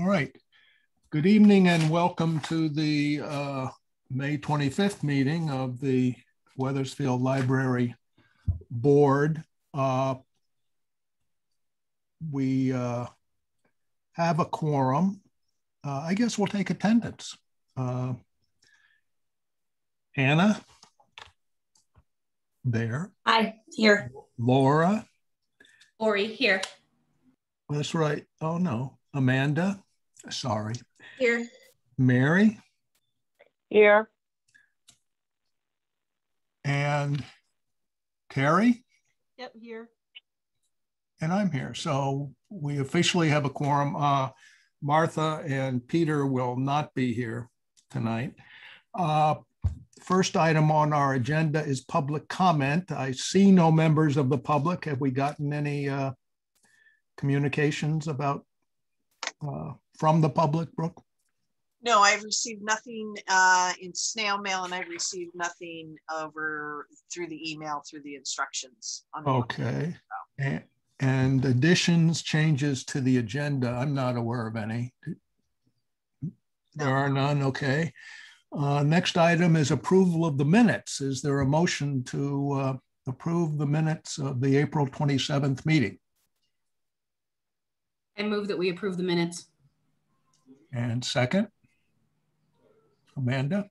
All right. Good evening and welcome to the uh, May 25th meeting of the Wethersfield Library Board. Uh, we uh, have a quorum. Uh, I guess we'll take attendance. Uh, Anna? There. Hi, here. Laura? Lori, here. That's right. Oh, no. Amanda? Sorry. Here. Mary? Here. And Terry? Yep, here. And I'm here. So we officially have a quorum. Uh, Martha and Peter will not be here tonight. Uh, first item on our agenda is public comment. I see no members of the public. Have we gotten any uh, communications about uh, from the public, Brooke? No, I've received nothing uh, in snail mail and I've received nothing over through the email through the instructions. On the Okay. And, and additions, changes to the agenda, I'm not aware of any. There are none, okay. Uh, next item is approval of the minutes. Is there a motion to uh, approve the minutes of the April 27th meeting? I move that we approve the minutes. And second? Amanda?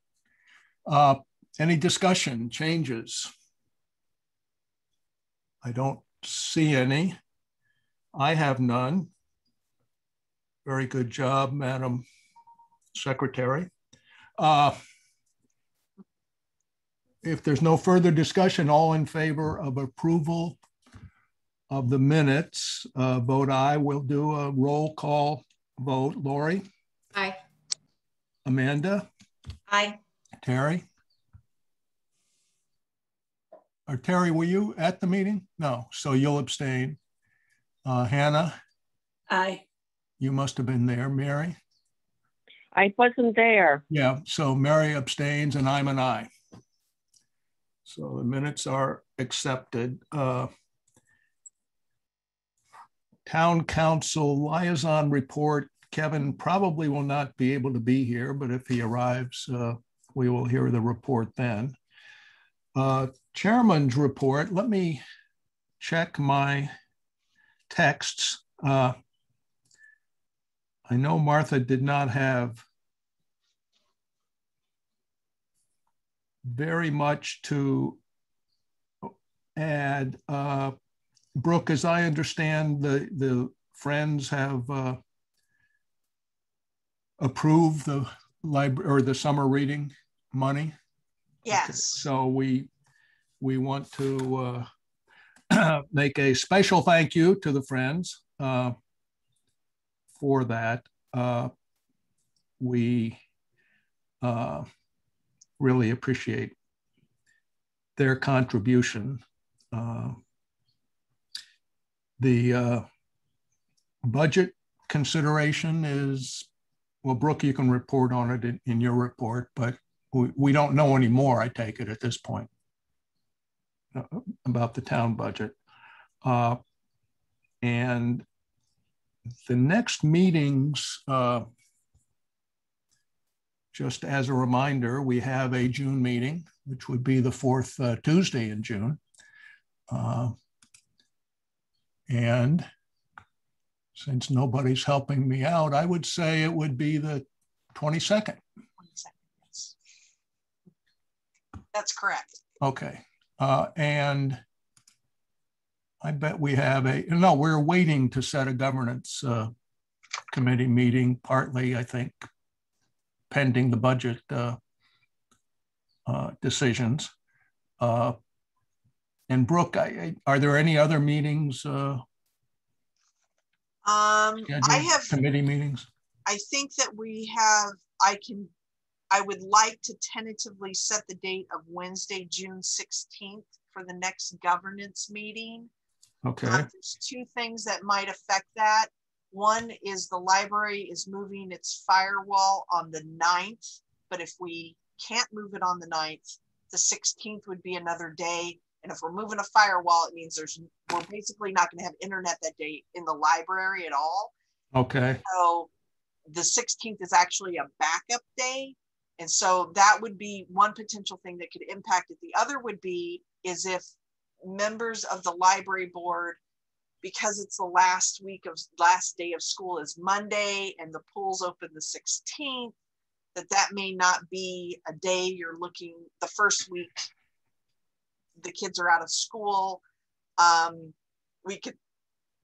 Uh, any discussion, changes? I don't see any. I have none. Very good job, Madam Secretary. Uh, if there's no further discussion, all in favor of approval of the minutes, uh, vote aye. We'll do a roll call vote. Lori, Aye. Amanda, Aye. Terry? Or Terry, were you at the meeting? No, so you'll abstain. Uh, Hannah, Aye. you must have been there. Mary? I wasn't there. Yeah, so Mary abstains and I'm an aye. So the minutes are accepted. Uh, Town Council liaison report. Kevin probably will not be able to be here, but if he arrives, uh, we will hear the report then. Uh, chairman's report, let me check my texts. Uh, I know Martha did not have very much to add. Uh, Brooke, as I understand, the, the Friends have approved the library or the summer reading money. Yes. Okay, So we, we want to uh, make a special thank you to the Friends uh, for that. Uh, we uh, really appreciate their contribution. Uh, the uh, budget consideration is, well, Brooke, you can report on it in, in your report, but we, we don't know anymore, I take it at this point, uh, about the town budget. Uh, and the next meetings, uh, just as a reminder, we have a June meeting, which would be the fourth uh, Tuesday in June. Uh, and since nobody's helping me out, I would say it would be the 22nd. That's correct. Okay. Uh, and I bet we have a, no, we're waiting to set a governance uh, committee meeting, partly, I think, pending the budget uh, uh decisions. Uh, and Brooke, I, I, are there any other meetings? Um, I have, committee meetings. I think that we have, I can, I would like to tentatively set the date of Wednesday, June 16th for the next governance meeting. Okay. Uh, There's two things that might affect that. One is the library is moving its firewall on the 9th, but if we can't move it on the 9th, the 16th would be another day. And if we're moving a firewall, it means there's, we're basically not gonna have internet that day in the library at all. Okay. So the 16th is actually a backup day. And so that would be one potential thing that could impact it. The other would be is if members of the library board, because it's the last week of last day of school is Monday and the pools open the 16th, that that may not be a day you're looking the first week the kids are out of school. Um, we could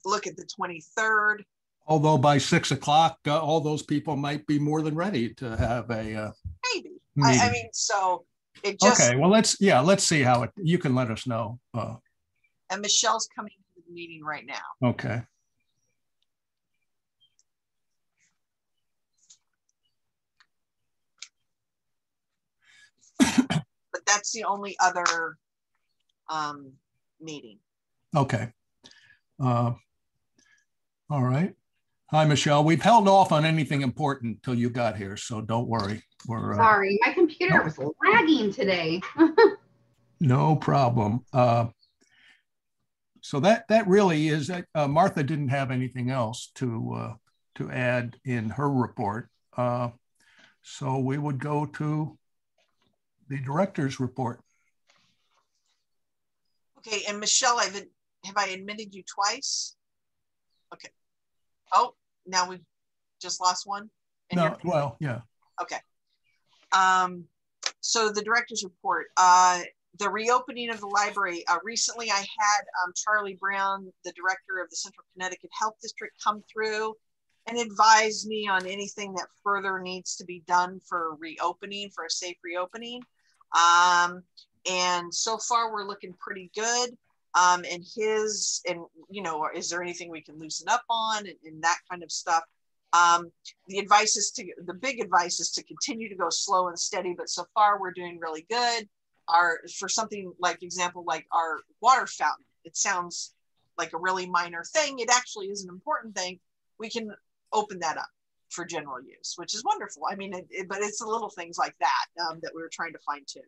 look at the 23rd. Although by six o'clock, uh, all those people might be more than ready to have a, uh, Maybe. I, I mean, so it just, Okay, well, let's, yeah, let's see how it, you can let us know. Uh, and Michelle's coming to the meeting right now. okay. But that's the only other um, meeting. Okay. Uh, All right. Hi, Michelle. We've held off on anything important till you got here, so don't worry. We're, uh, Sorry, my computer no. was lagging today. no problem. Uh, So that, that really is, uh, Martha didn't have anything else to, uh, to add in her report. Uh, So we would go to the director's report. Okay, and Michelle, I've have I admitted you twice? Okay. Oh, now we've just lost one. No, well, yeah. Okay. Um, so the director's report, uh, the reopening of the library. Uh, recently, I had um, Charlie Brown, the director of the Central Connecticut Health District, come through and advise me on anything that further needs to be done for reopening, for a safe reopening. Um, and so far, we're looking pretty good. Um, and his, and you know, is there anything we can loosen up on and, and that kind of stuff? Um, the advice is to the big advice is to continue to go slow and steady but so far we're doing really good our for something like example like our water fountain it sounds like a really minor thing it actually is an important thing we can open that up for general use which is wonderful i mean it, it- but it's the little things like that um, that we were trying to fine tune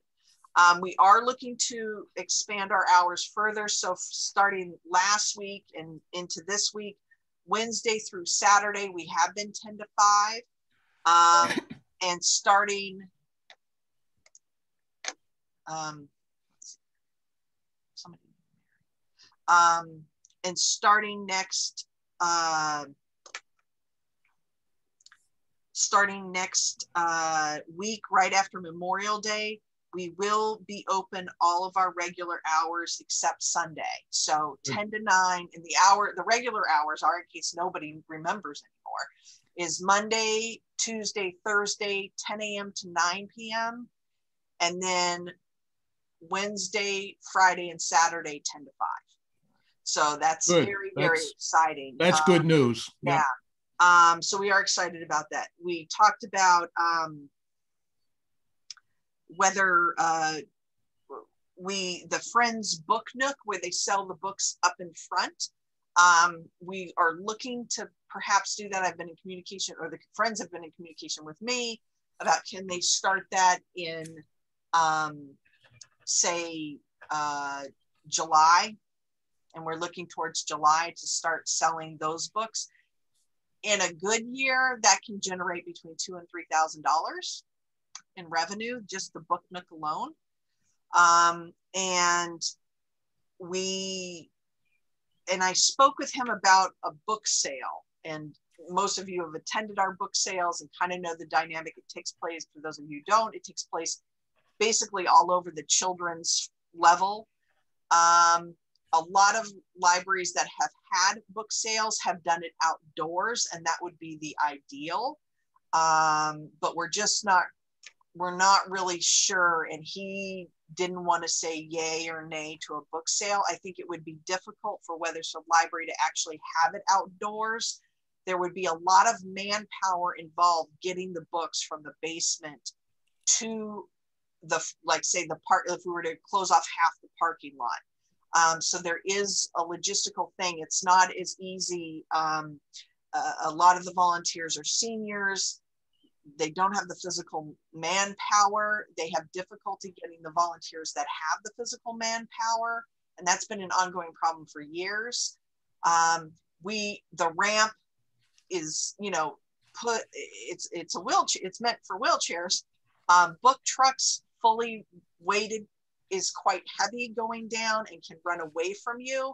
um, we are looking to expand our hours further. So starting last week and into this week Wednesday through Saturday, we have been 10 to 5. Um, and starting, um, somebody, um, and starting next, uh, starting next uh, week, right after Memorial Day, we will be open all of our regular hours except Sunday. So 10 to 9 in the hour, the regular hours are in case nobody remembers anymore, is Monday, Tuesday, Thursday, 10 a.m. to 9 p.m. And then Wednesday, Friday, and Saturday, 10 to 5. So that's Good. very, very That's- exciting. That's Um, good news. yeah. Um, so we are excited about that. We talked about um, whether uh, we, the Friends Book Nook, where they sell the books up in front, um, we are looking to perhaps do that. I've been in communication, or the friends have been in communication with me about can they start that in, um, say, uh, July. And we're looking towards July to start selling those books in a good year that can generate between two and three thousand dollars in revenue just the book nook alone. Um, and we and i spoke with him about a book sale. And most of you have attended our book sales and kind of know the dynamic it takes place. For those of you who don't it takes place basically all over the children's level. Um, a lot of libraries that have had book sales have done it outdoors and that would be the ideal. Um, but we're just not we're not really sure and he didn't want to say yay or nay to a book sale i think it would be difficult for Wethersfield library to actually have it outdoors there would be a lot of manpower involved getting the books from the basement to the like say the part if we were to close off half the parking lot um, so there is a logistical thing. It's not as easy. Um, a, a lot of the volunteers are seniors. They don't have the physical manpower. They have difficulty getting the volunteers that have the physical manpower. And that's been an ongoing problem for years. Um, we, the ramp is, you know, put it's it's a wheelchair. It's meant for wheelchairs. Um, book trucks fully weighted is quite heavy going down and can run away from you.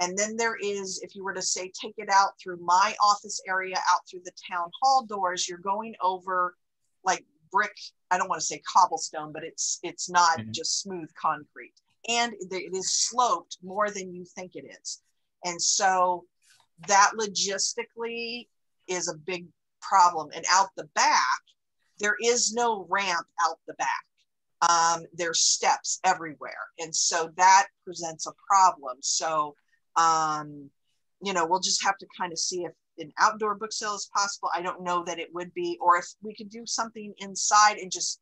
And then there is, if you were to say, take it out through my office area, out through the town hall doors, you're going over like brick. I don't want to say cobblestone, but it's it's not Mhm. just smooth concrete, and it is sloped more than you think it is. And so that logistically is a big problem. And out the back, there is no ramp out the back. Um, there's steps everywhere. And so that presents a problem. So, um, you know, we'll just have to kind of see if an outdoor book sale is possible. I don't know that it would be, or if we could do something inside and just,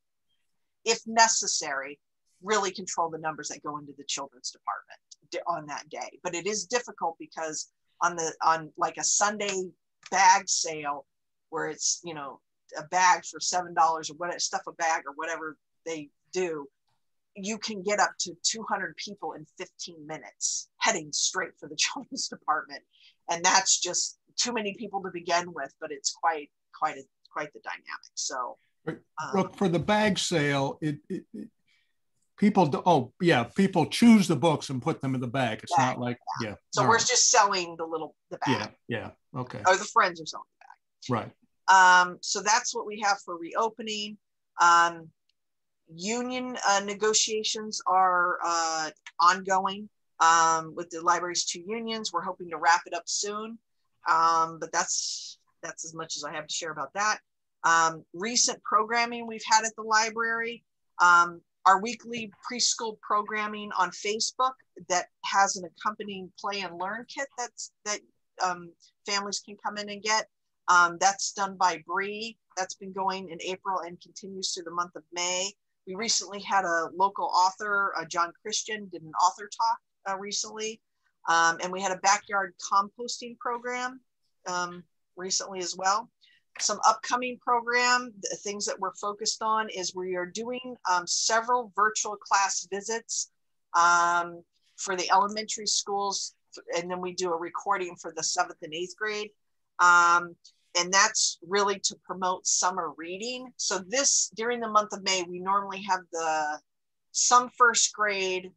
if necessary, really control the numbers that go into the children's department on that day. But it is difficult because on the on like a Sunday bag sale where it's you know a bag for seven dollars or what stuff a bag or whatever they do, you can get up to 200 people in 15 minutes heading straight for the children's department, and that's just too many people to begin with. But it's quite quite a quite the dynamic. So. Um, Look, for the bag sale, it, it, it- people, do- oh, yeah, people choose the books and put them in the bag. It's Bag, not like, yeah. so all we're right. just selling the little the Yeah, bag, yeah, okay, or the friends are selling the bag. right. Um, so that's what we have for reopening. Um, union uh, negotiations are uh, ongoing um, with the library's two unions. We're hoping to wrap it up soon, um, but that's that's as much as I have to share about that. Um, recent programming we've had at the library, um, our weekly preschool programming on Facebook that has an accompanying play and learn kit that's that um, families can come in and get. Um, that's done by Bree. That's been going in April and continues through the month of May. We recently had a local author, uh, John Christian, did an author talk uh, recently. Um, and we had a backyard composting program um, recently as well. Some upcoming program, the things that we're focused on is we are doing um, several virtual class visits um, for the elementary schools. And then we do a recording for the seventh and eighth grade. And that's really to promote summer reading. So this during the month of May, we normally have the some first grade,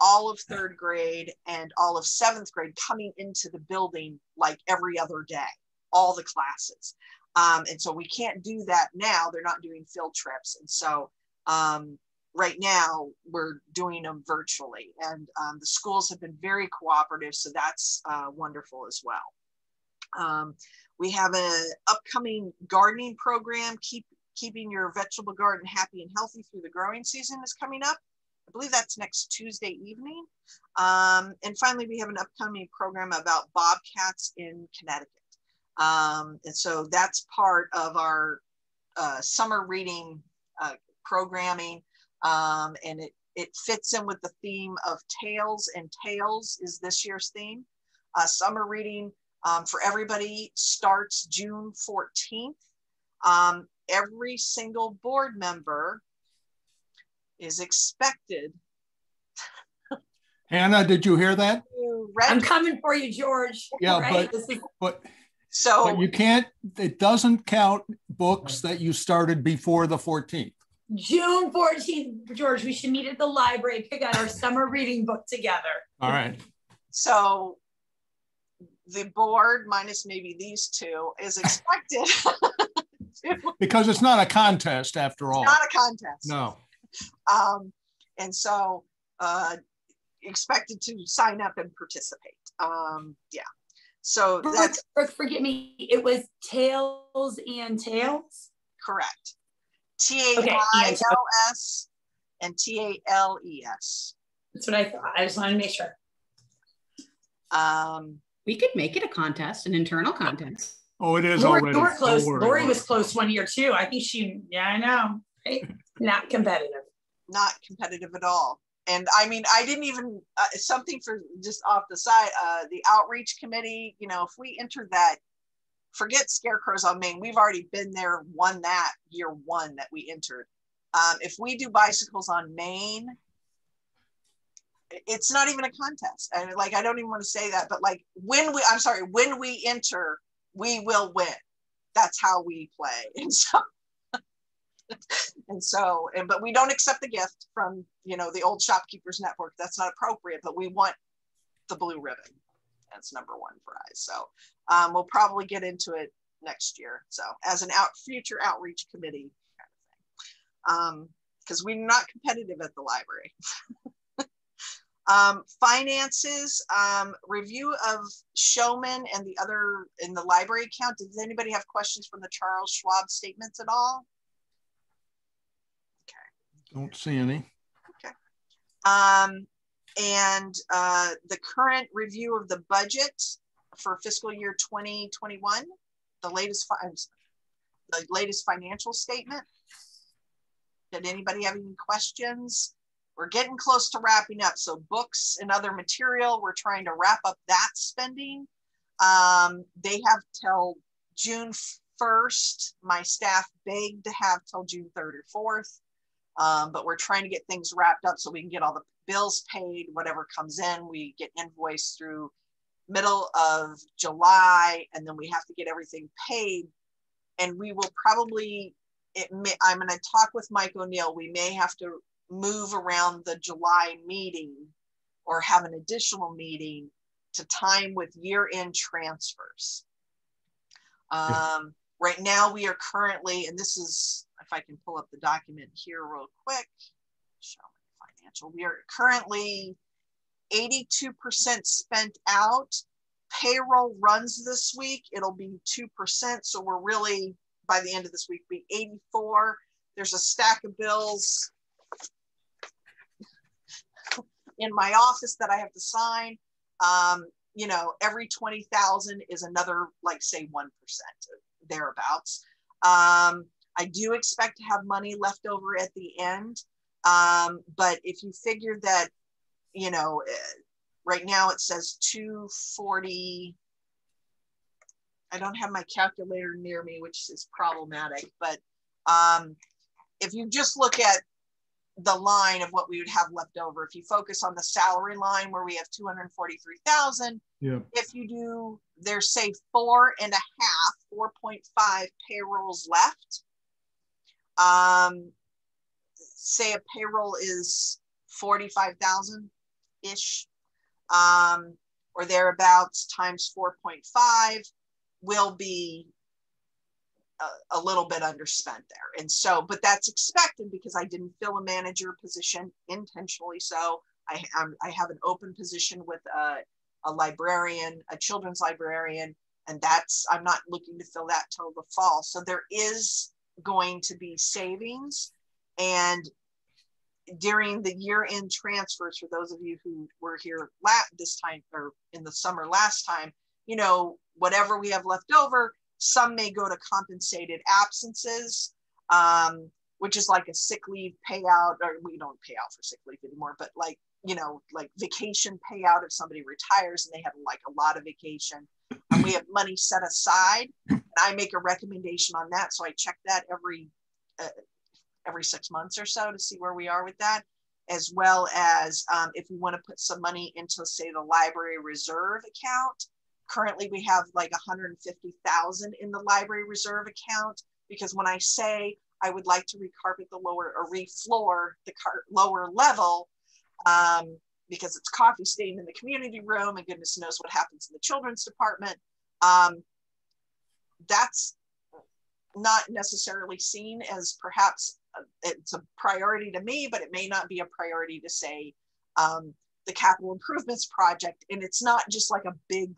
all of third grade, and all of seventh grade coming into the building like every other day, all the classes. Um, and so we can't do that now. They're not doing field trips, and so um, right now we're doing them virtually. And um, the schools have been very cooperative, so that's uh, wonderful as well. Um, we have an upcoming gardening program, keep keeping your vegetable garden happy and healthy through the growing season is coming up. I believe that's next Tuesday evening. Um, and finally, we have an upcoming program about bobcats in Connecticut. Um, and so that's part of our uh, summer reading uh, programming. Um, and it, it fits in with the theme of Tails and Tales is this year's theme. Uh, summer reading um, for everybody starts June 14th. Um, every single board member is expected Hannah, did you hear that? I'm coming for you, George. Yeah, Right? but- This is- But, So but you can't, it doesn't count books that you started before the 14th. June 14th, George, we should meet at the library, pick out our summer reading book together. All right. So the board, minus maybe these two, is expected. Because it's not a contest after all. not a contest. No. Um, and so uh, expected to sign up and participate. Um, yeah. So Brooke, that's Brooke, forgive me, it was Tails and Tales? correct. T A I L S and T A L E S. That's what I thought. I just wanted to make sure. Um, We could make it a contest, an internal contest. Oh, it is Lori, already. you were close. Don't Lori was close one year too. I think she, yeah, I know. Right? Not competitive. not competitive at all. And I mean, I didn't even uh, something for just off the side. Uh, the outreach committee, you know, if we enter that, forget scarecrows on Main. We've already been there, won that year one that we entered. Um, if we do bicycles on Main, it's not even a contest. And like, I don't even want to say that, but like when we, I'm sorry, when we enter, we will win. that's how we play. And so and so and but we don't accept the gift from you know the old shopkeepers network that's not appropriate but we want the blue ribbon that's number one prize so um, we'll probably get into it next year so as an out future outreach committee kind of thing because um, we're not competitive at the library um, finances um, review of showman and the other in the library account does anybody have questions from the charles schwab statements at all Okay. Don't see any. Okay. Um, and uh, the current review of the budget for fiscal year 2021, the latest the latest financial statement. Did anybody have any questions? We're getting close to wrapping up. So books and other material, we're trying to wrap up that spending. Um, they have till June 1st. My staff begged to have till June 3rd or 4th. Um, but we're trying to get things wrapped up so we can get all the bills paid, whatever comes in, we get invoiced through middle of July, and then we have to get everything paid. And we will probably, it may, I'm going to talk with Mike O'Neill. We may have to move around the July meeting or have an additional meeting to time with year end transfers. Um, right now, we are currently, and this is if I can pull up the document here real quick, show my financial. We are currently 82% spent out. Payroll runs this week. It'll be 2%. So we're really, by the end of this week, be 84. There's a stack of bills in my office that I have to sign. Um, you know, every 20,000 is another, like say 1% thereabouts. Um, I do expect to have money left over at the end. Um, but if you figure that, you know, eh, right now it says 240. I don't have my calculator near me, which is problematic. But um, if you just look at the line of what we would have left over, if you focus on the salary line where we have 243,000, yeah. if you do, there's say four and a half, 4.5 payrolls left um, say a payroll is 45,000 ish um, or thereabouts times 4.5 will be a, little bit underspent there. And so, but that's expected because I didn't fill a manager position intentionally. So I, I'm, I have an open position with a, a librarian, a children's librarian, and that's, I'm not looking to fill that till the fall. So there is going to be savings. And during the year end transfers, for those of you who were here last, this time or in the summer last time, you know, whatever we have left over, some may go to compensated absences, um, which is like a sick leave payout, or we don't pay out for sick leave anymore, but like, you know, like vacation payout if somebody retires and they have like a lot of vacation. And we have money set aside and I make a recommendation on that. So I check that every uh, every six months or so to see where we are with that, as well as um, if we want to put some money into, say, the library reserve account. Currently, we have like 150,000 in the library reserve account because when I say I would like to recarpet the lower or refloor the lower level, um, because it's coffee stained in the community room and goodness knows what happens in the children's department. Um, that's not necessarily seen as perhaps it's a priority to me, but it may not be a priority to say um, the capital improvements project. And it's not just like a big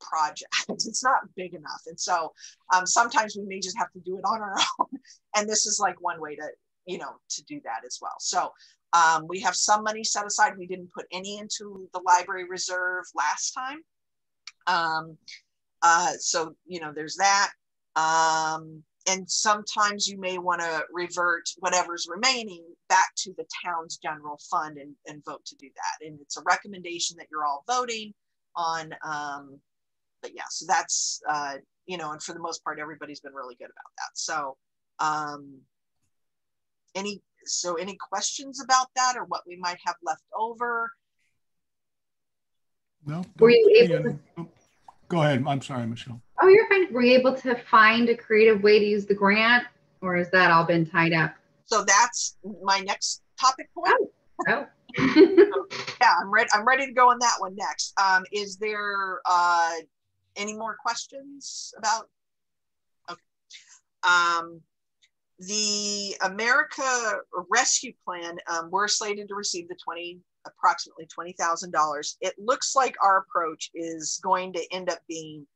project. It's not big enough. And so um, sometimes we may just have to do it on our own. And this is like one way to, you know, to do that as well. So um, we have some money set aside. We didn't put any into the library reserve last time. Um, uh, so, you know, there's that. Um, and sometimes you may want to revert whatever's remaining back to the town's general fund and, and vote to do that. And it's a recommendation that you're all voting on. Um, but yeah, so that's, uh, you know, and for the most part, everybody's been really good about that. So, um, any, so any questions about that or what we might have left over? No. Were you able to, Go ahead. I'm sorry, Michelle. Oh, you're fine. Were you able to find a creative way to use the grant or has that all been tied up? So that's my next topic point. Oh. Yeah, I'm ready. I'm ready to go on that one next. Um, is there uh, any more questions about? Okay. Um, the America Rescue Plan, um, we're slated to receive the 20, approximately $20,000. It looks like our approach is going to end up being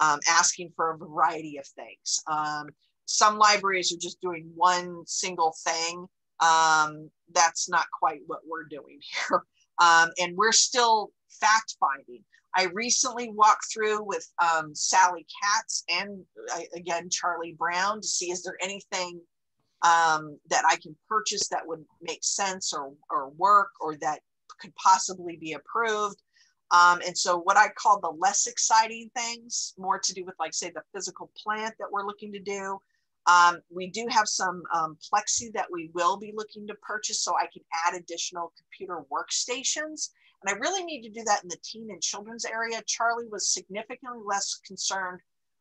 um, asking for a variety of things. Um, some libraries are just doing one single thing. Um, that's not quite what we're doing here. Um, and we're still fact finding. I recently walked through with um, Sally Katz and uh, again Charlie Brown to see is there anything um, that I can purchase that would make sense or, or work or that could possibly be approved. Um, and so what I call the less exciting things, more to do with like say the physical plant that we're looking to do. Um, we do have some um, plexi that we will be looking to purchase so I can add additional computer workstations. And I really need to do that in the teen and children's area. Charlie was significantly less concerned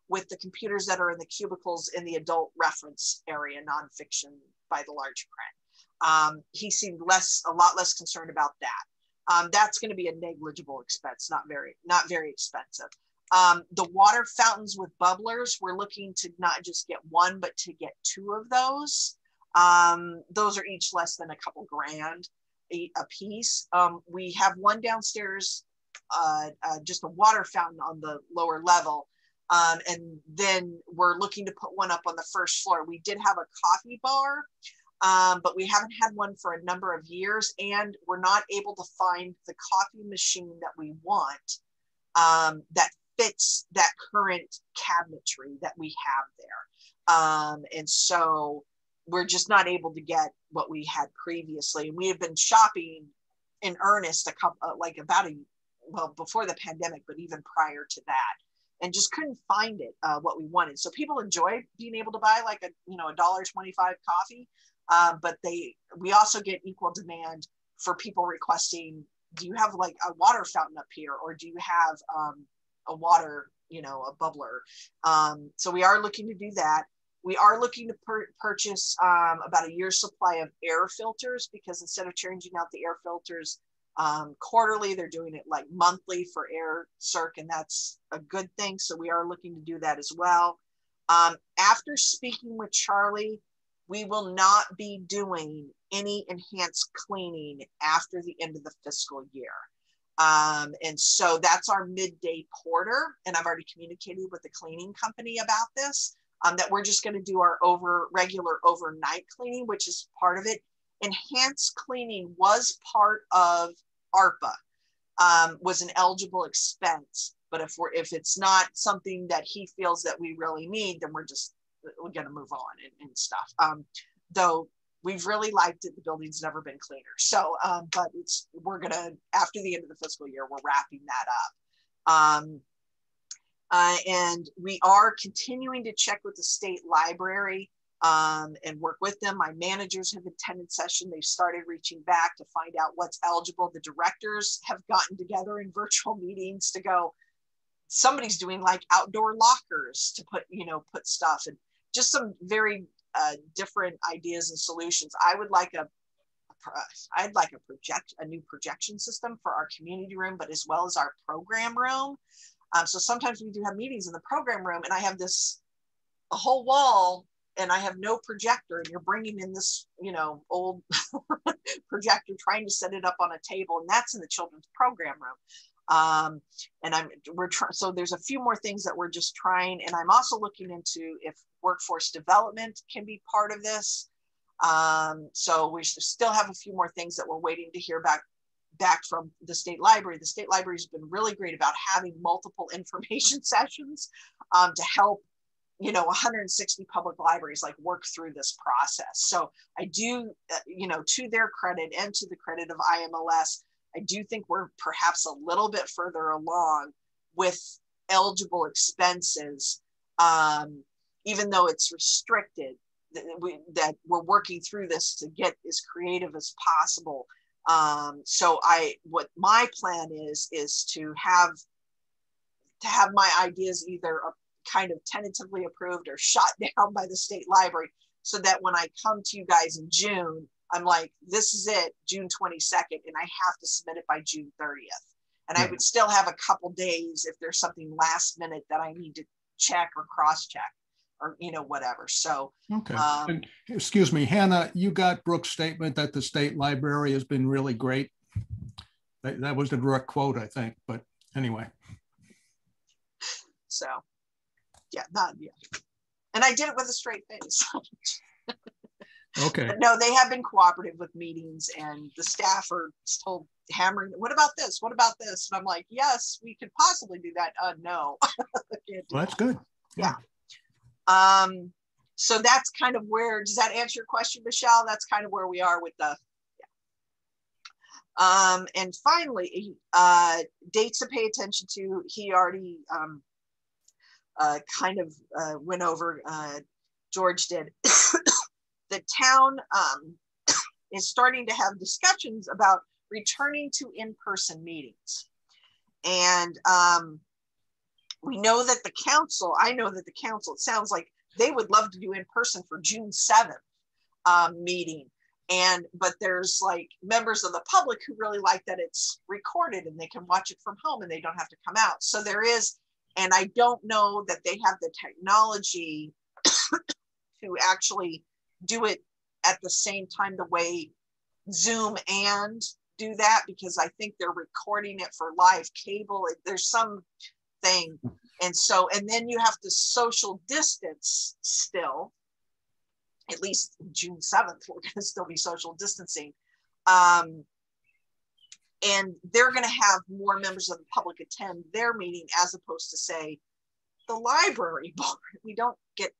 with the computers that are in the cubicles in the adult reference area, nonfiction by the large print. Um, he seemed less, a lot less concerned about that. Um, that's going to be a negligible expense, not very, not very expensive. Um, the water fountains with bubblers, we're looking to not just get one, but to get two of those. Um, those are each less than a couple grand a, piece. Um, we have one downstairs, uh, uh, just a water fountain on the lower level. Um, and then we're looking to put one up on the first floor. We did have a coffee bar, um, but we haven't had one for a number of years, and we're not able to find the coffee machine that we want um, that fits that current cabinetry that we have there. Um, and so we're just not able to get what we had previously. And we have been shopping in earnest a couple, uh, like about a, well, before the pandemic, but even prior to that, and just couldn't find it uh, what we wanted. So people enjoy being able to buy like a, you know, a dollar twenty-five coffee, uh, but they, we also get equal demand for people requesting, do you have like a water fountain up here, or do you have um, a water, you know, a bubbler? Um, so we are looking to do that. We are looking to purchase um, about a year's supply of air filters because instead of changing out the air filters um, quarterly, they're doing it like monthly for air circ, and that's a good thing. So we are looking to do that as well. Um, after speaking with Charlie, we will not be doing any enhanced cleaning after the end of the fiscal year. Um, and so that's our midday porter. And I've already communicated with the cleaning company about this um, that we're just going to do our over regular overnight cleaning, which is part of it. Enhanced cleaning was part of ARPA, um, was an eligible expense. But if we're if it's not something that he feels that we really need, then we're just we're going to move on and, and stuff. Um, though we've really liked it, the building's never been cleaner. So, um, but it's we're gonna after the end of the fiscal year, we're wrapping that up. Uh, and we are continuing to check with the state library um, and work with them. My managers have attended session. They've started reaching back to find out what's eligible. The directors have gotten together in virtual meetings to go, somebody's doing like outdoor lockers to put, you know, put stuff and just some very uh, different ideas and solutions. I would like a I'd like a project a new projection system for our community room, but as well as our program room. Um, so sometimes we do have meetings in the program room, and I have this a whole wall, and I have no projector, and you're bringing in this, you know, old projector, trying to set it up on a table, and that's in the children's program room. Um, and I'm we're trying. So there's a few more things that we're just trying, and I'm also looking into if workforce development can be part of this. Um, so we still have a few more things that we're waiting to hear back back from the state library. The state library has been really great about having multiple information sessions um, to help, you know, 160 public libraries like work through this process. So I do, uh, you know, to their credit and to the credit of IMLS, I do think we're perhaps a little bit further along with eligible expenses, um, even though it's restricted. That, we, that we're working through this to get as creative as possible um, so I, what my plan is, is to have to have my ideas either uh, kind of tentatively approved or shot down by the state library so that when I come to you guys in June, I'm like, this is it, June 22nd, and I have to submit it by June 30th. And I would still have a couple days if there's something last minute that I need to check or cross check or, you know, whatever. So, Okay. um, And, Excuse me, Hannah, you got Brooke's statement that the state library has been really great. That, that was the direct quote, I think, but anyway. so yeah, not, yeah. And I did it with a straight face. Okay, But no, they have been cooperative with meetings and the staff are still hammering, what about this? What about this? And I'm like, yes, we could possibly do that. Uh, no. Well, that's good. Um, so that's kind of where, does that answer your question, Michelle? That's kind of where we are with the, yeah. Um, and finally, uh, dates to pay attention to, he already, um, uh, kind of, uh, went over, uh, George did. the town, um, is starting to have discussions about returning to in-person meetings. And, um, we know that the council, I know that the council, it sounds like they would love to do in person for June 7th um, meeting. And, but there's like members of the public who really like that it's recorded and they can watch it from home and they don't have to come out. So there is, and I don't know that they have the technology to actually do it at the same time the way Zoom and do that because I think they're recording it for live cable. There's some thing. And so, and then you have to social distance still. At least June 7th, we're going to still be social distancing. Um, and they're going to have more members of the public attend their meeting as opposed to, say, the library board. We don't get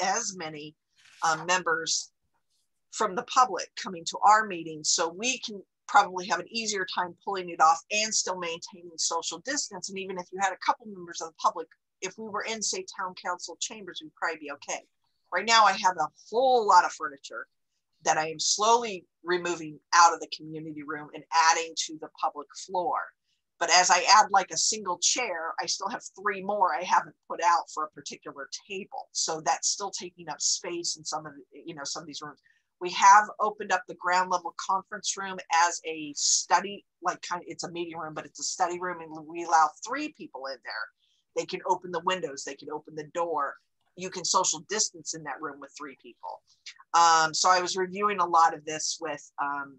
as many um, members from the public coming to our meetings. So we can probably have an easier time pulling it off and still maintaining social distance. And even if you had a couple members of the public, if we were in, say, town council chambers, we'd probably be okay. Right now, I have a whole lot of furniture that I am slowly removing out of the community room and adding to the public floor. But as I add like a single chair, I still have three more I haven't put out for a particular table. So that's still taking up space in some of the, you know, some of these rooms. We have opened up the ground level conference room as a study, like kind of, it's a meeting room, but it's a study room and we allow three people in there. They can open the windows, they can open the door. You can social distance in that room with three people. Um, so I was reviewing a lot of this with um,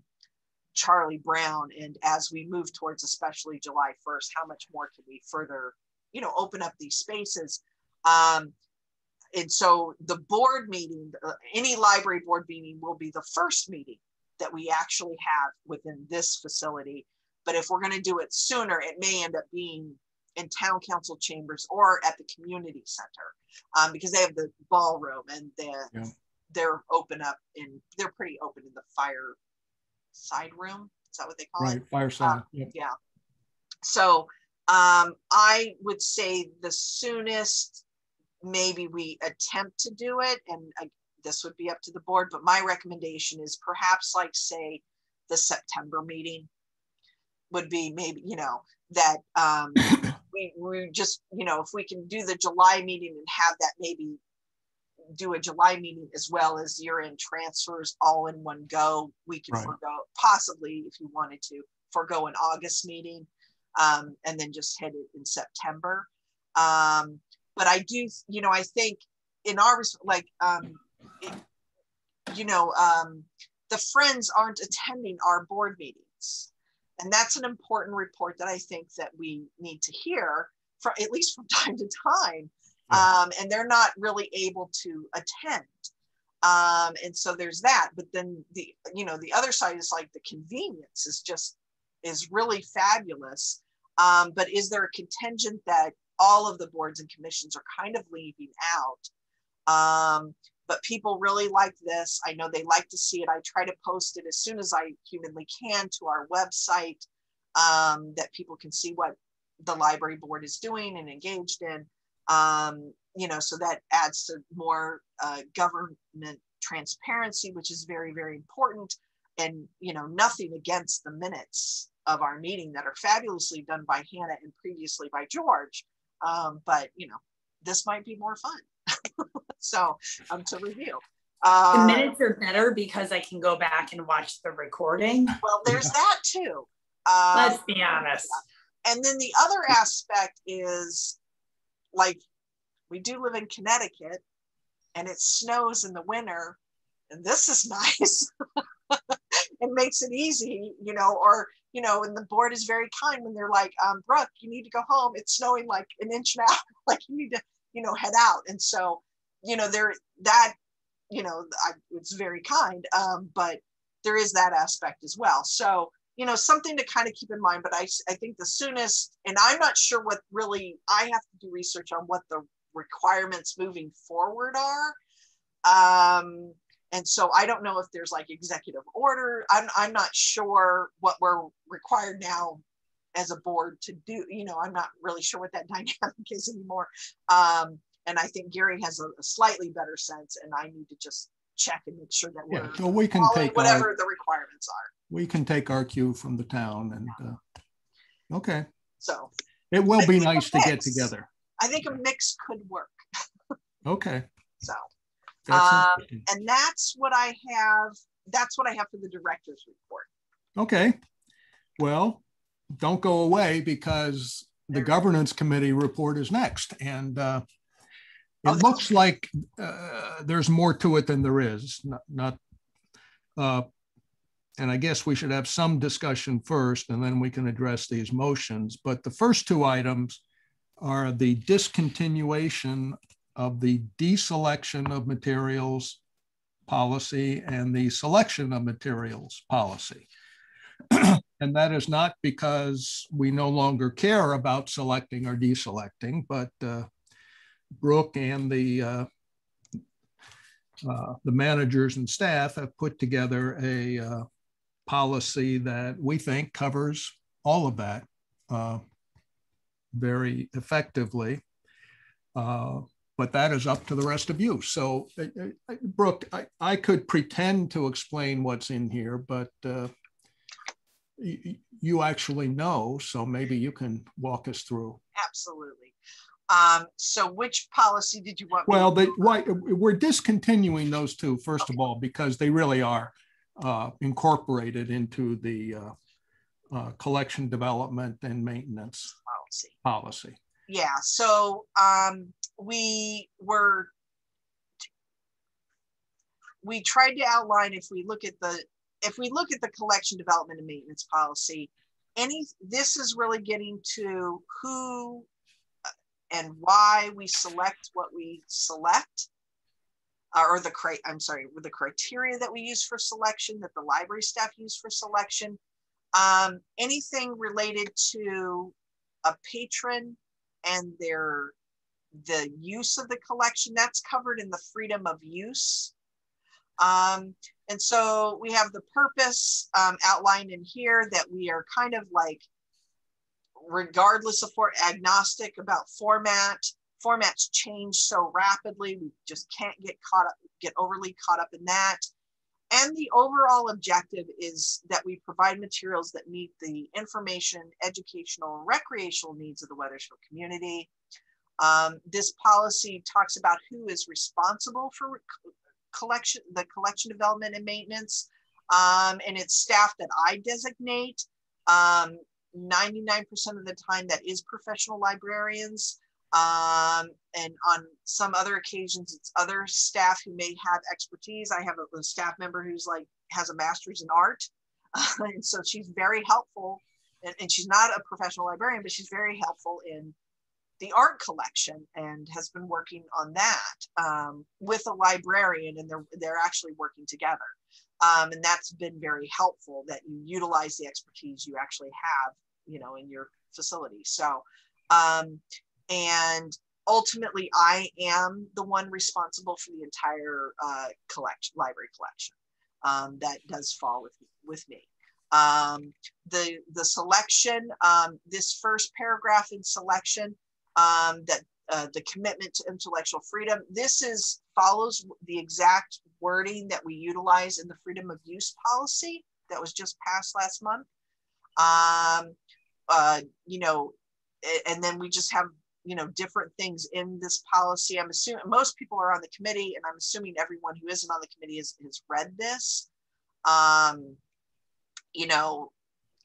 Charlie Brown. And as we move towards especially July 1st, how much more can we further, you know, open up these spaces? Um, and so the board meeting, uh, any library board meeting will be the first meeting that we actually have within this facility. But if we're going to do it sooner, it may end up being in town council chambers or at the community center um, because they have the ballroom and the, Yeah. they're open up in, they're pretty open in the fire side room. Is that what they call it? Right, fireside. Yep. Yeah. So um, I would say the soonest maybe we attempt to do it, and I, this would be up to the board, but my recommendation is perhaps like say the September meeting would be maybe, you know, that um, we, we just, you know, if we can do the July meeting and have that maybe do a July meeting as well as year-end transfers all in one go, we can Right. forego, possibly if you wanted to, forego an August meeting um, and then just hit it in September. Um, but I do, you know, I think in our, like, um, it, you know, um, the friends aren't attending our board meetings. And that's an important report that I think that we need to hear from, at least from time to time. Um, and they're not really able to attend. Um, and so there's that, but then the, you know, the other side is like the convenience is just, is really fabulous. Um, but is there a contingent that all of the boards and commissions are kind of leaving out? Um, but people really like this. I know they like to see it. I try to post it as soon as I humanly can to our website um, that people can see what the library board is doing and engaged in. Um, you know, so that adds to more uh, government transparency, which is very, very important. And, you know, nothing against the minutes of our meeting that are fabulously done by Hannah and previously by George. Um, but you know, this might be more fun. so um, to review. Uh, The minutes are better because I can go back and watch the recording. well, there's that too. Um, Let's be honest. and then the other aspect is like we do live in Connecticut and it snows in the winter and this is nice. It makes it easy, you know, or you know, and the board is very kind when they're like, um, Brooke, you need to go home. It's snowing like an inch now, like you need to, you know, head out. And so, you know, there that, you know, I, it's very kind. Um, but there is that aspect as well. So, you know, something to kind of keep in mind, but I, I think the soonest, and I'm not sure what really, I have to do research on what the requirements moving forward are. Um, and so I don't know if there's like executive order. I'm, I'm not sure what we're required now as a board to do. You know, I'm not really sure what that dynamic is anymore. Um, and I think Gary has a, a slightly better sense, and I need to just check and make sure that we're so we can take whatever our, the requirements are. we can take our cue from the town and, uh, okay. So It will be nice to get together. I think a mix could work. Okay. So, That's Um, and that's what I have. That's what I have for the director's report. Okay. Well, don't go away because the governance committee report is next. And uh, it looks like uh, there's more to it than there is, not, not uh, and I guess we should have some discussion first and then we can address these motions. But the first two items are the discontinuation of the deselection of materials policy and the selection of materials policy. and that is not because we no longer care about selecting or deselecting, but uh, Brooke and the uh, uh, the managers and staff have put together a uh, policy that we think covers all of that uh, very effectively. But that is up to the rest of you. So, uh, uh, Brooke, I, I could pretend to explain what's in here, but uh, you actually know, so maybe you can walk us through. Absolutely. Um, so which policy did you want? Well, the, why, we're discontinuing those two, first of all, because they really are uh, incorporated into the uh, uh, collection development and maintenance policy. policy. Yeah, so um, we were, we tried to outline if we look at the, if we look at the collection development and maintenance policy, any, this is really getting to who uh, and why we select what we select. uh, Or the, I'm sorry, the criteria that we use for selection, that the library staff use for selection. Um, anything related to a patron and their the use of the collection that's covered in the freedom of use um, and so we have the purpose um, outlined in here that we are kind of like regardless of for agnostic about format formats change so rapidly we just can't get caught up get overly caught up in that and the overall objective is that we provide materials that meet the information, educational, and recreational needs of the Wethersfield community. Um, this policy talks about who is responsible for collection, the collection development and maintenance, um, and it's staff that I designate. 99% of the time that is professional librarians. Um, and on some other occasions, it's other staff who may have expertise. I have a, a staff member who's like has a master's in art, and so she's very helpful. And, and she's not a professional librarian, but she's very helpful in the art collection and has been working on that um, with a librarian, and they're they're actually working together. Um, and that's been very helpful that you utilize the expertise you actually have, you know, in your facility. So. Um, and ultimately I am the one responsible for the entire uh, collection, library collection. Um, that does fall with with me. Um, the the selection, um, this first paragraph in selection, um, that uh, the commitment to intellectual freedom. This is follows the exact wording that we utilize in the freedom of use policy that was just passed last month. Um, uh, you know, and then we just have you know, different things in this policy. I'm assuming most people are on the committee, and I'm assuming everyone who isn't on the committee has, has read this. Um, you know,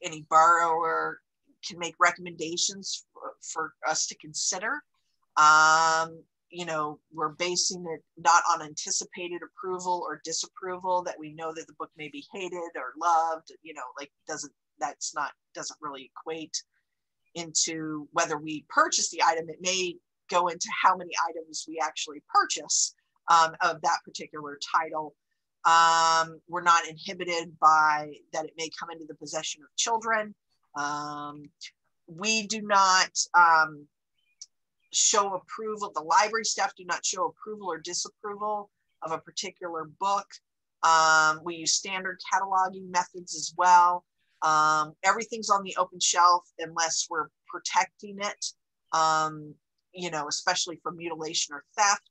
any borrower can make recommendations for, for us to consider. Um, you know, we're basing it not on anticipated approval or disapproval that we know that the book may be hated or loved, you know, like doesn't, that's not, doesn't really equate into whether we purchase the item. It may go into how many items we actually purchase um, of that particular title. Um, we're not inhibited by that it may come into the possession of children. Um, we do not um, show approval, the library staff do not show approval or disapproval of a particular book. Um, we use standard cataloging methods as well. Um, everything's on the open shelf unless we're protecting it, um, you know, especially from mutilation or theft.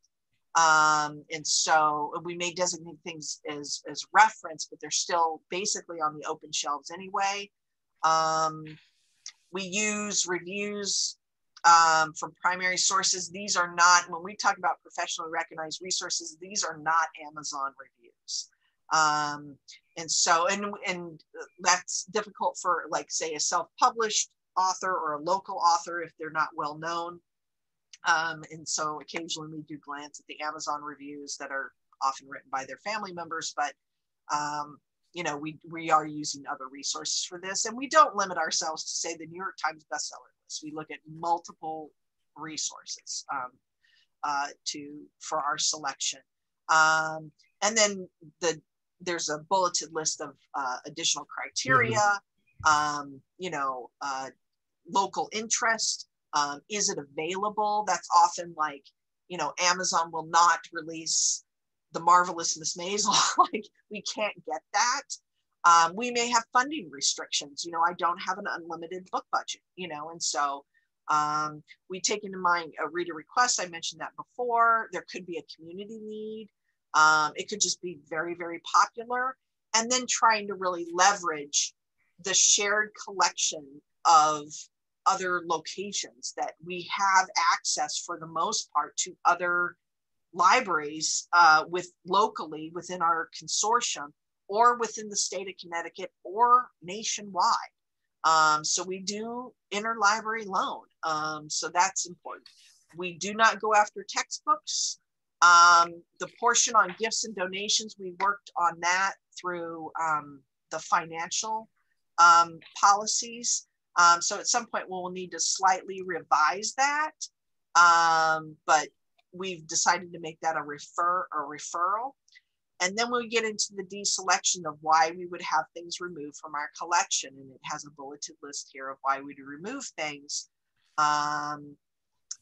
Um, and so we may designate things as, as reference, but they're still basically on the open shelves anyway. Um, we use reviews um, from primary sources. These are not, when we talk about professionally recognized resources, these are not Amazon reviews. Um, and so, and, and that's difficult for like say a self-published author or a local author if they're not well known. Um, and so occasionally we do glance at the Amazon reviews that are often written by their family members, but um, you know, we, we are using other resources for this and we don't limit ourselves to say the New York Times bestseller list. We look at multiple resources um, uh, to, for our selection. Um, and then the, there's a bulleted list of uh, additional criteria, mm-hmm. um, you know, uh, local interest. Um, is it available? That's often like, you know, Amazon will not release the marvelous Miss Maisel. like we can't get that. Um, we may have funding restrictions. You know, I don't have an unlimited book budget. You know, and so um, we take into mind a reader request. I mentioned that before. There could be a community need. Um, it could just be very, very popular. And then trying to really leverage the shared collection of other locations that we have access for the most part to other libraries uh, with locally within our consortium or within the state of Connecticut or nationwide. Um, so we do interlibrary loan. Um, so that's important. We do not go after textbooks. Um, the portion on gifts and donations, we worked on that through um, the financial um, policies. Um, so at some point we'll need to slightly revise that. But we've decided to make that a refer a referral. And then we get into the deselection of why we would have things removed from our collection. And it has a bulleted list here of why we would remove things. Um,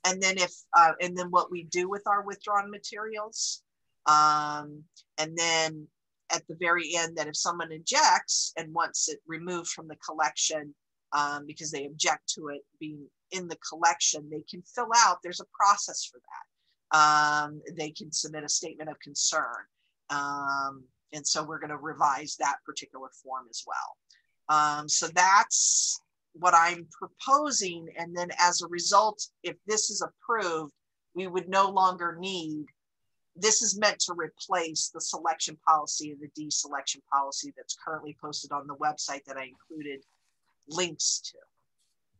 and then if, uh, and then what we do with our withdrawn materials. Um, and then at the very end that if someone objects and wants it removed from the collection um, because they object to it being in the collection, they can fill out, there's a process for that. Um, they can submit a statement of concern. Um, and so we're gonna revise that particular form as well. Um, so that's what I'm proposing. And then as a result, if this is approved, we would no longer need, this is meant to replace the selection policy and the deselection policy that's currently posted on the website that I included links to.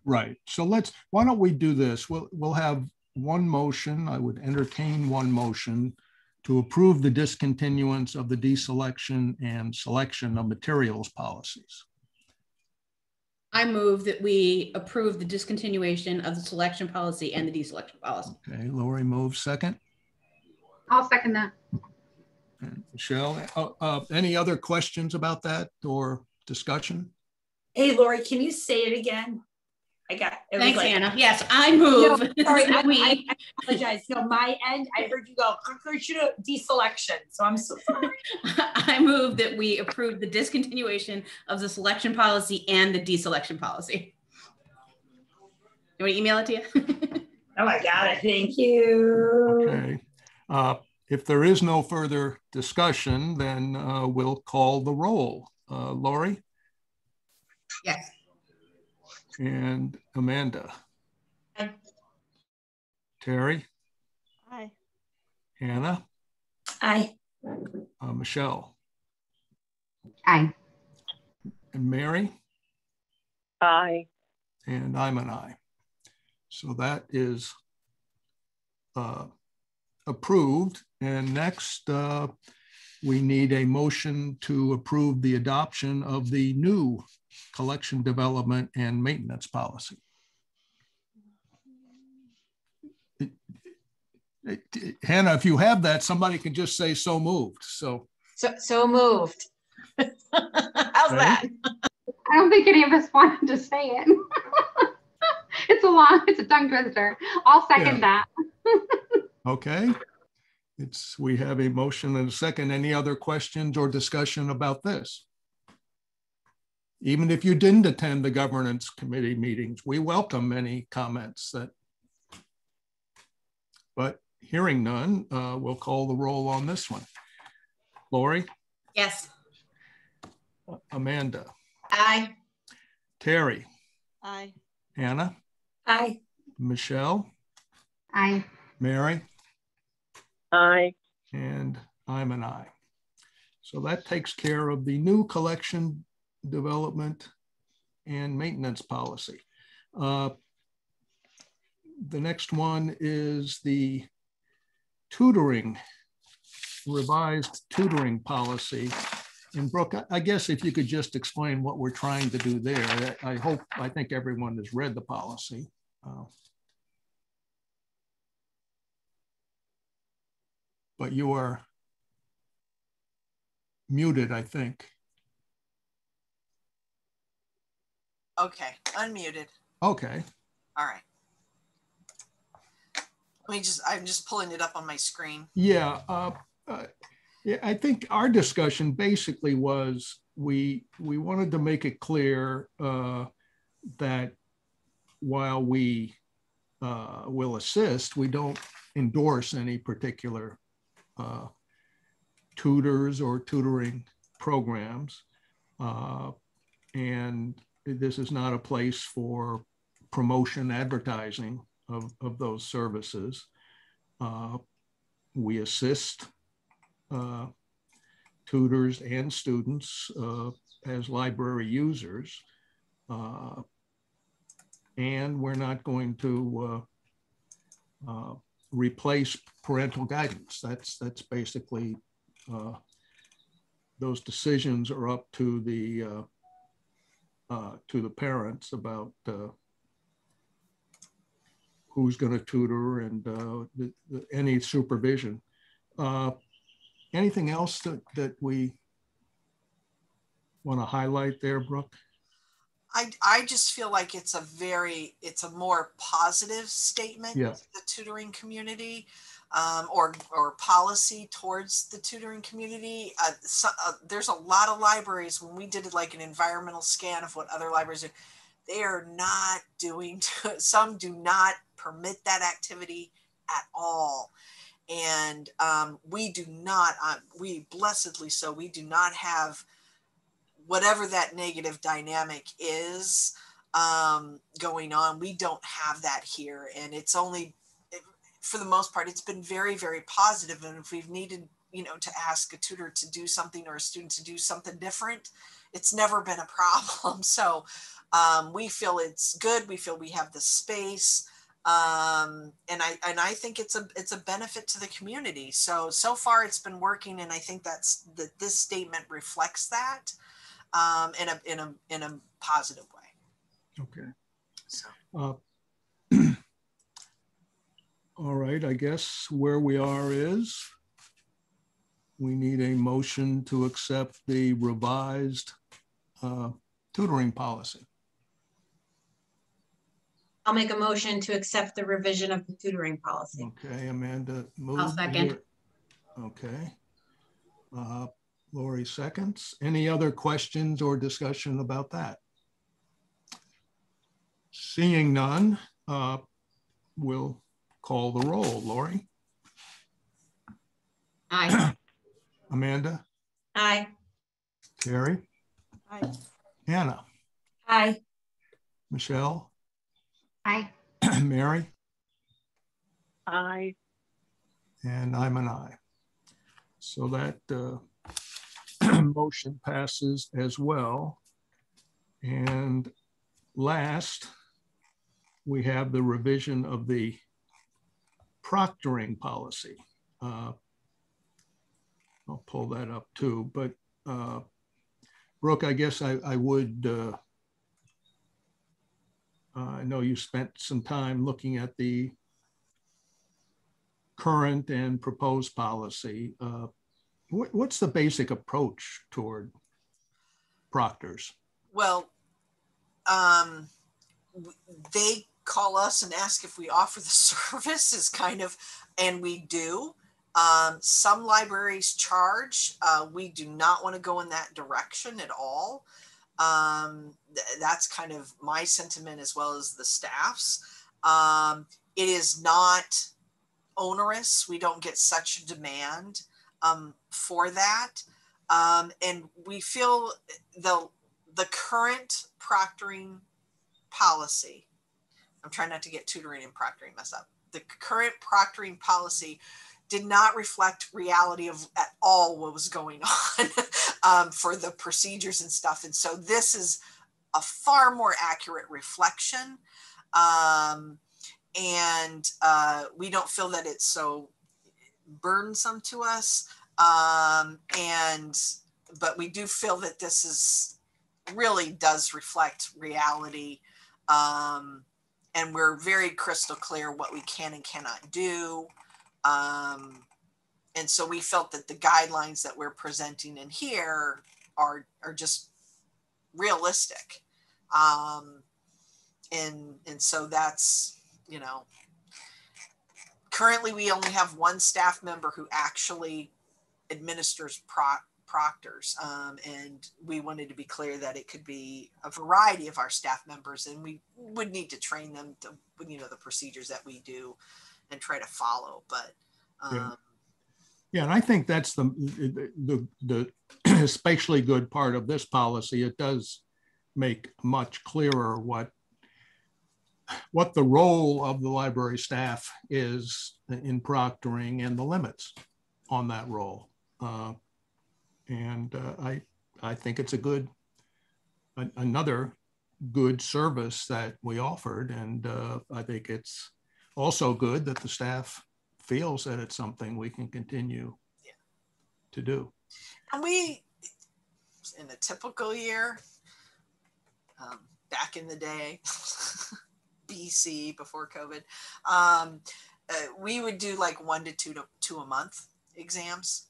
Right. So let's, why don't we do this? We'll, we'll have one motion. I would entertain one motion to approve the discontinuance of the deselection and selection of materials policies. I move that we approve the discontinuation of the selection policy and the deselection policy. Okay, Lori moves second. I'll second that. And Michelle, uh, uh, any other questions about that or discussion? Hey, Lori, can you say it again? I got it. Thanks, like, Anna. Yes, I move. No, sorry, I, I, I, apologize. No, my end, I heard you go deselection. So I'm so sorry. I move that we approve the discontinuation of the selection policy and the deselection policy. You want to email it to you? oh, I got it. Thank you. Okay. Uh, if there is no further discussion, then uh, we'll call the roll. Uh, Lori? Yes. And Amanda? Terry, Aye. Hannah, Aye. uh, Michelle, Aye. and Mary, Aye. and I'm an aye. So that is uh, approved. And next, uh, we need a motion to approve the adoption of the new collection development and maintenance policy. Hannah, if you have that, somebody can just say so moved. So, So, so moved. How's that? I don't think any of us wanted to say it. it's a long, it's a tongue twister. I'll second that. okay. It's, we have a motion and a second. Any other questions or discussion about this? Even if you didn't attend the governance committee meetings, we welcome any comments that. But hearing none, uh, we'll call the roll on this one. Lori, Yes. Amanda, Aye. Terry, Aye. Hannah, Aye. Michelle, Aye. Mary, Aye. and I'm an aye. So that takes care of the new collection development and maintenance policy. Uh, The next one is the tutoring, revised tutoring policy. And Brooke, I- guess if you could just explain what we're trying to do there, I I hope, I think everyone has read the policy. Uh, But you are muted, I think. Okay, unmuted. Okay, All right. Let me just, I'm just pulling it up on my screen. yeah. uh, uh, Yeah, I think our discussion basically was, we, we wanted to make it clear uh, that while we uh, will assist, we don't endorse any particular uh, tutors or tutoring programs. Uh, And this is not a place for promotion advertising of, of those services. Uh, We assist uh, tutors and students uh, as library users. Uh, And we're not going to replace parental guidance. That's, that's basically, uh, those decisions are up to the, uh, uh, to the parents about uh, who's going to tutor and uh, the, the, any supervision. Uh, anything else that, that we want to highlight there, Brooke? I, I just feel like it's a very, it's a more positive statement Yeah. to the tutoring community um, or, or policy towards the tutoring community. Uh, so, uh, there's a lot of libraries, when we did like an environmental scan of what other libraries do, they are not doing, some do not permit that activity at all. And um, we do not, uh, we blessedly so, we do not have whatever that negative dynamic is um, going on. We don't have that here. And it's only, for the most part, it's been very, very positive. And if we've needed, you know, to ask a tutor to do something or a student to do something different, it's never been a problem. So um, we feel it's good. We feel we have the space. Um, and I and I think it's a it's a benefit to the community. So so far it's been working, and I think that's that this statement reflects that um, in a in a in a positive way. Okay. So Uh, All right, I guess where we are is we need a motion to accept the revised uh, tutoring policy. I'll make a motion to accept the revision of the tutoring policy. Okay, Amanda moved. second. Okay. Uh, Lori seconds. Any other questions or discussion about that? Seeing none, uh, we'll call the roll. Lori, Aye. Amanda, Aye. Terry, Aye. Hannah, Aye. Michelle, Aye. Mary, Aye. And I'm an aye. So that uh, motion passes as well. And last, we have the revision of the proctoring policy. Uh, I'll pull that up too, but uh, Brooke, I guess I, I would, uh, uh, I know you spent some time looking at the current and proposed policy. What, what's the basic approach toward proctors? Well, um, they call us and ask if we offer the service is kind of, and we do. Um, some libraries charge. Uh, we do not want to go in that direction at all. Um, th- that's kind of my sentiment as well as the staff's. Um, it is not onerous. We don't get such a demand um, for that. Um, and we feel the the current proctoring policy. I'm trying not to get tutoring and proctoring messed up. The current proctoring policy did not reflect reality of at all what was going on um, for the procedures and stuff. And so this is a far more accurate reflection. Um, and uh, we don't feel that it's so burdensome to us. Um, and, but we do feel that this is really does reflect reality. Um, and we're very crystal clear what we can and cannot do. Um, and so we felt that the guidelines that we're presenting in here are, are just realistic. Um, and, and so that's, you know, currently we only have one staff member who actually administers proc proctors um, and we wanted to be clear that it could be a variety of our staff members and we would need to train them to you know the procedures that we do and try to follow but um, Yeah. Yeah, and I think that's the, the, the especially good part of this policy. It does make much clearer what what the role of the library staff is in proctoring and the limits on that role. Uh, and uh, I, I think it's a good, a- another good service that we offered. And uh, I think it's also good that the staff feels that it's something we can continue Yeah. to do. and we in a typical year um, back in the day bc before covid um, uh, we would do like one to two to two a month exams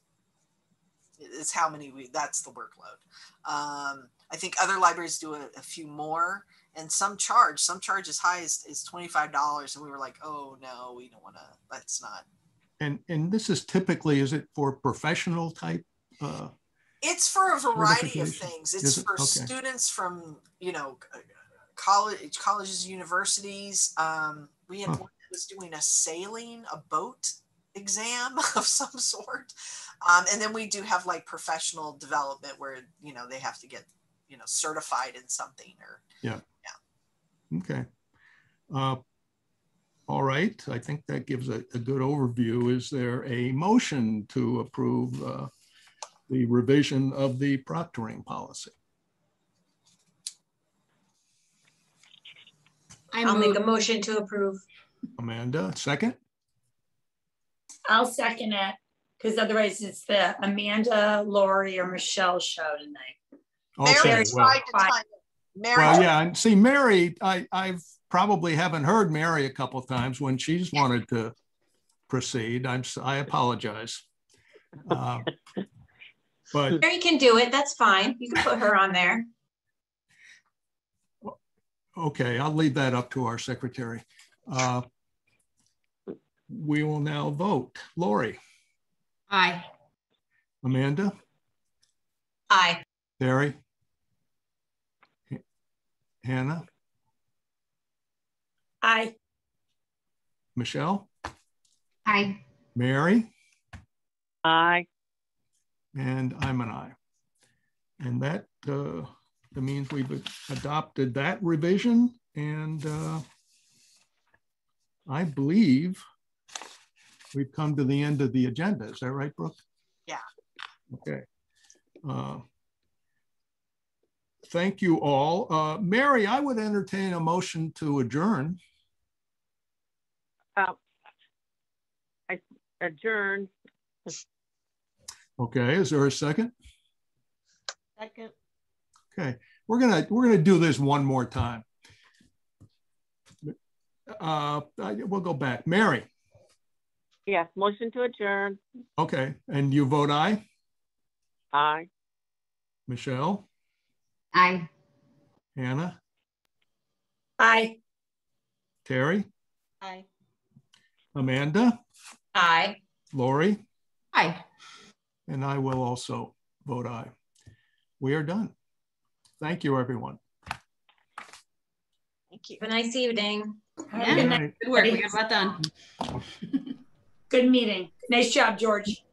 is how many we that's the workload um, i think other libraries do a, a few more and some charge some charge as high as, as $25 and we were like oh no we don't want to that's not And, and this is typically, is it for professional type? Uh, It's for a variety of things. It's it? for Okay. students from, you know, college, colleges, universities. Um, we had Huh. one that was doing a sailing, a boat exam of some sort. Um, and then we do have like professional development where, you know, they have to get, you know, certified in something or yeah yeah Okay. Uh, All right, I think that gives a, a good overview. Is there a motion to approve uh, the revision of the proctoring policy? I I'll make a motion to approve. Amanda, second? I'll second it, because otherwise it's the Amanda, Lori, or Michelle show tonight. Okay, Mary well, tried to Fine. time it. Mary, well, yeah, and see, Mary, I, I've probably haven't heard Mary a couple times when she's wanted to proceed. I'm, s- I apologize. Uh, But Mary can do it, that's fine. You can put her on there. Okay, I'll leave that up to our secretary. Uh, We will now vote. Lori, aye. Amanda, Aye. Barry, H- Hannah, Aye. Michelle, Aye. Mary, Aye. and I'm an aye. And that, uh, that means we've adopted that revision and uh, I believe we've come to the end of the agenda. Is that right, Brooke? Yeah. Okay. Uh, Thank you all. Uh, Mary, I would entertain a motion to adjourn. Uh, I adjourn. Okay, is there a second? Second. Okay, we're gonna, we're gonna do this one more time. Uh, I- we'll go back. Mary, Yes, motion to adjourn. okay, and you vote aye? Aye. Michelle, Aye. Hannah, Aye. Terry, Aye. Amanda, Aye. Lori, Aye. and I will also vote aye. We are done. Thank you, everyone. Thank you. Have a nice evening. Yeah. good Good night. night. Good work. We got a lot done. Good meeting. Nice job, George.